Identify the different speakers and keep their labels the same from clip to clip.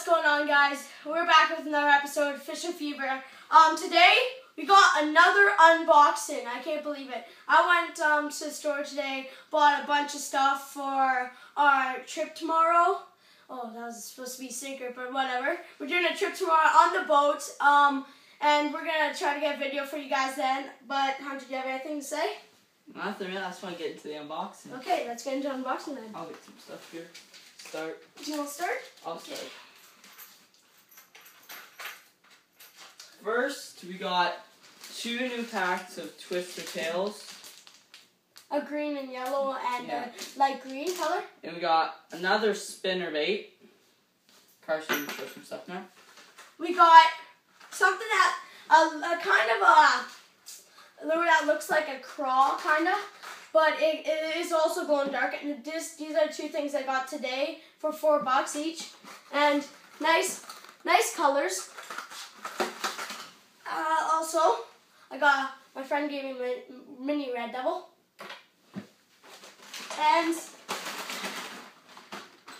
Speaker 1: what's going on, guys? We're back with another episode of Fishing Fever. Um, today we got another unboxing. I can't believe it. I went um to the store today, bought a bunch of stuff for our trip tomorrow. Oh, that was supposed to be sinker, but whatever. We're doing a trip tomorrow on the boat. Um, and we're gonna try to get a video for you guys then. But Hunter, do you have anything to say?
Speaker 2: Nothing really. I just want to get into the unboxing.
Speaker 1: Okay, let's get into unboxing then.
Speaker 2: I'll get some stuff here. Start.
Speaker 1: Do you want to start?
Speaker 2: I'll start. First, we got two new packs of Twister Tails.
Speaker 1: A green and yellow and
Speaker 2: Yeah.
Speaker 1: a light green color.
Speaker 2: And we got another spinner bait. Carson, show some stuff now.
Speaker 1: We got something that a, a kind of a lure that looks like a crawl, kind of, but it, it is also glow in dark. And this these are two things I got today for four bucks each, and nice nice colors. Also, I got my friend gave me mi- mini red devil, and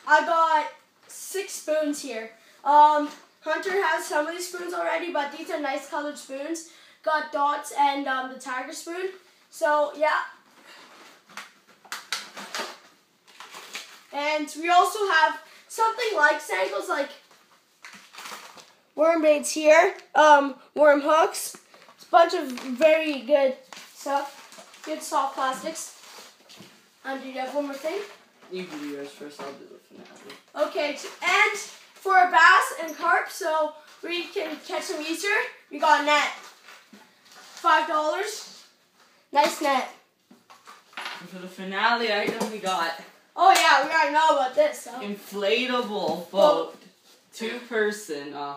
Speaker 1: I got six spoons here. Um, Hunter has some of these spoons already, but these are nice colored spoons. Got dots and um, the tiger spoon. So yeah. And we also have something like sangles, like worm baits here, um, worm hooks. It's a bunch of very good stuff. Good soft plastics. And do you have one more thing?
Speaker 2: You can do yours first. I'll do the finale.
Speaker 1: Okay, and for a bass and carp, so we can catch them easier, we got a net. Five dollars. Nice net.
Speaker 2: And for the finale item, we got
Speaker 1: Oh yeah, we already know about this. So.
Speaker 2: inflatable boat, two person. Uh,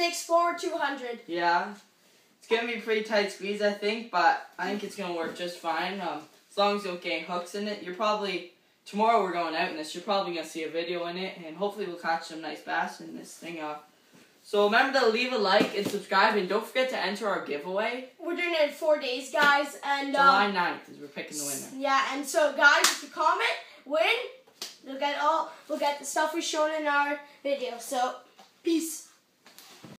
Speaker 1: The Explorer 200.
Speaker 2: Yeah. It's gonna be a pretty tight squeeze, I think, but I think it's gonna work just fine. Um, as long as you don't get hooks in it, you're probably tomorrow we're going out in this. You're probably gonna see a video in it, and hopefully we'll catch some nice bass in this thing. Uh, so remember to leave a like and subscribe, and don't forget to enter our giveaway
Speaker 1: We're doing it in four days, guys, and
Speaker 2: July
Speaker 1: um,
Speaker 2: 9th, because we're picking the winner.
Speaker 1: yeah, and so guys, if you comment, win, you'll get all, we'll get the stuff we shown in our video. So, peace.